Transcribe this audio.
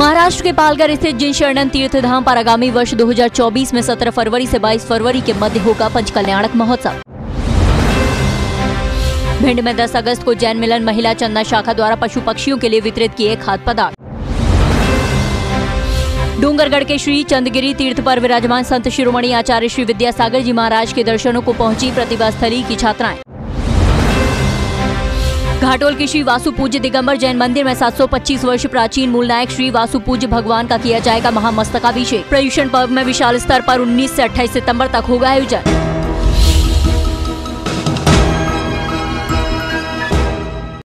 महाराष्ट्र के पालघर स्थित जिन शरणन तीर्थ धाम पर आगामी वर्ष 2024 में 17 फरवरी से 22 फरवरी के मध्य होगा पंचकल्याणक महोत्सव। भिंड में 10 अगस्त को जैन मिलन महिला चंदा शाखा द्वारा पशु पक्षियों के लिए वितरित किए खाद्य पदार्थ। डूंगरगढ़ के श्री चंदगिरी तीर्थ पर विराजमान संत शिरोमणि आचार्य श्री विद्यासागर जी महाराज के दर्शनों को पहुँची प्रतिभा स्थली की छात्राएँ। घाटोल के श्री वासु पूज्य दिगंबर जैन मंदिर में 725 वर्ष प्राचीन मूल नायक श्री वासु पूज्य भगवान का किया जाएगा महामस्तकाभिषेक। प्रयूषण पर्व में विशाल स्तर पर 19 से 28 सितंबर तक होगा आयोजन।